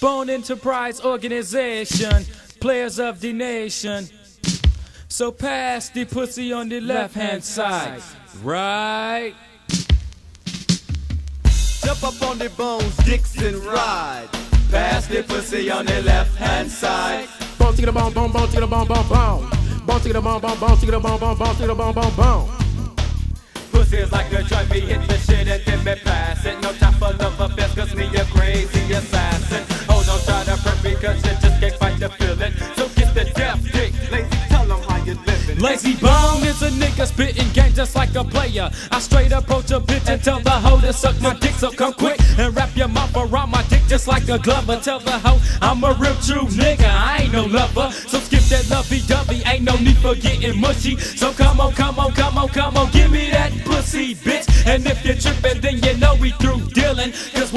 Bone Enterprise Organization, players of the nation. So pass the pussy on the left hand side, right? Jump up on the bones, Dixon ride. Pass the pussy on the left hand side. Boom, tigga boom, boom, boom, tigga boom, boom, boom. Boom, tigga boom, boom, boom, tigga boom, boom, boom, tigga boom, boom, boom. Pussy's like a joint, me hit Layzie Bone is a nigga spitting game just like a player. I straight approach a bitch and tell the hoe to suck my dick, so come quick and wrap your mouth around my dick just like a glover. Tell the hoe I'm a real true nigga, I ain't no lover. So skip that lovey dovey, ain't no need for getting mushy. So come on, come on, come on, come on, give me that pussy, bitch. And if you're tripping, then you know we through dealing. Cause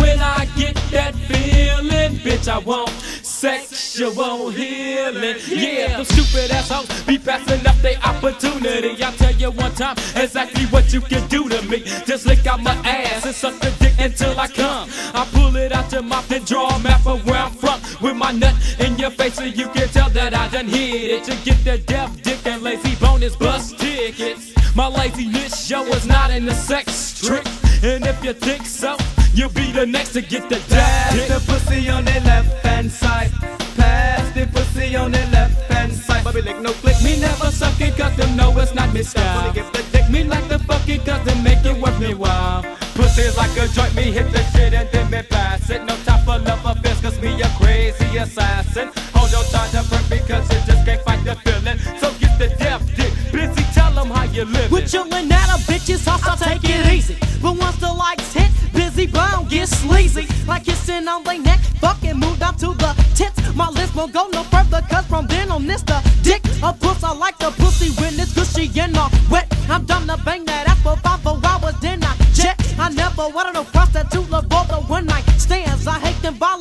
Want sexual healing. Yeah, them stupid assholes be passing up their opportunity. I'll tell you one time exactly what you can do to me. Just lick out my ass and suck the dick until I come. I pull it out your mouth and draw a map of where I'm from. With my nut in your face so you can tell that I done hit it. To get the def dick and lazy bonus bus tickets. My laziness show is not in the sex trick. And if you think so, you'll be the next to get the def Pass the pussy on the left hand side. Pass the pussy on the left hand side. Bobby lick no click. Me never suck it cause them know it's not me style. Wanna give the dick Me like the fuck it cause they make it worth me while. Pussy's like a joint, me hit the shit and then me pass it. No time for love affairs, cause me a crazy assassin. Hold on, try to burn because you just can't fight the feeling. So get the def dick, Bizzy, tell 'em how you living. We're chillin' at a bitch's house, I take it easy. But once the lights busy sleazy. Like kissing on their neck, fucking move down to the tits. My list won't go no further, cause from then on this the dick. Of course, I like the pussy when it's gushy and all wet. I'm done to bang that ass for five four hours, then I jet. I never wanted a prostitute, love both the one night stands. I hate them violent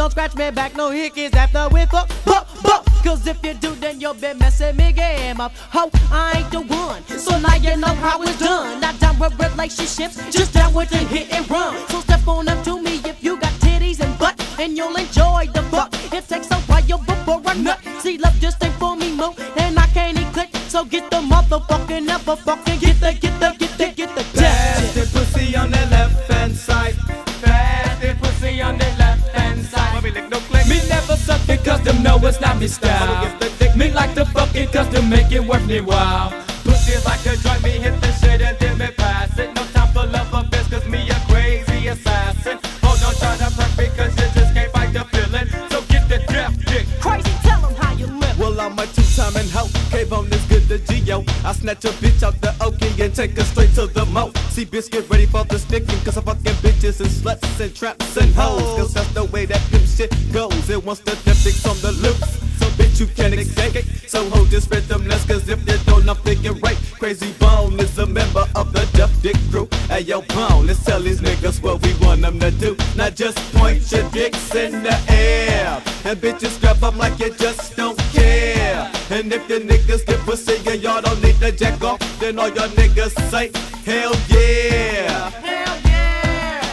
don't scratch me back, no hickeys after we fuck, fuck, fuck. Cause if you do, then you'll be messing me game up. Ho, I ain't the one. So now you know how it's done. Not down with relationships, just down with the hit and run. So step on up to me if you got titties and butt, and you'll enjoy the fuck. It takes a while before I nut. See, love just ain't for me, mo, and I can't eat click. So get the motherfucking never fucking it cause them know it's not me style. Me like to fuck it cause they make it worth me while. Pussy's like a joint, me hit the shit and then me pass it. No time for love affairs, cause me a crazy assassin. Oh, don't try to prep me, cause you just can't fight the feeling. So get the def dick. Krayzie, tell tell 'em how you live. Well, I'm a two-time and hoe. K-Bone is good to Geo. I snatch a bitch out the Okie and take her straight to the mo. See, bitch, get ready for the sticking, cause I'm fucking bitches and sluts and traps and hoes. Cause that's the way that pimp shit goes. It wants the dicks on the loose. So, bitch, you can't escape it. So, hold this rhythmless, cause if you don't, I'm thinking right. Krayzie Bone is a member of the Def Dick crew. Hey, yo, Bone, let's tell these niggas what we want them to do. Not just point your dicks in the air. And bitches grab up like you just don't care. And if your niggas get pussy and y'all don't need to jack off, then all your niggas say, hell yeah.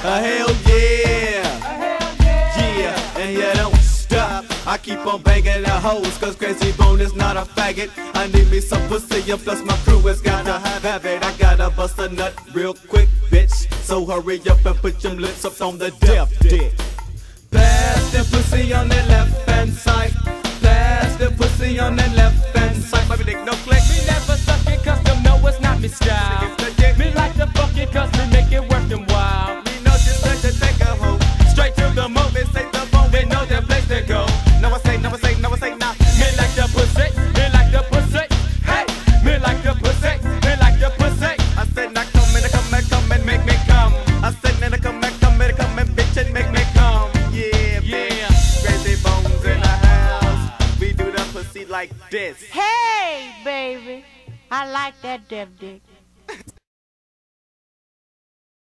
Hell yeah! Uh, hell yeah. Yeah, and you don't stop. I keep on banging the hoes, cause Krayzie Bone is not a faggot. I need me some pussy, and plus my crew has gotta have it. I gotta bust a nut real quick, bitch. So hurry up and put your lips up on the def dick. Pass the pussy on the left hand side. Pass the pussy on the left like this. Hey, baby. I like that def dick.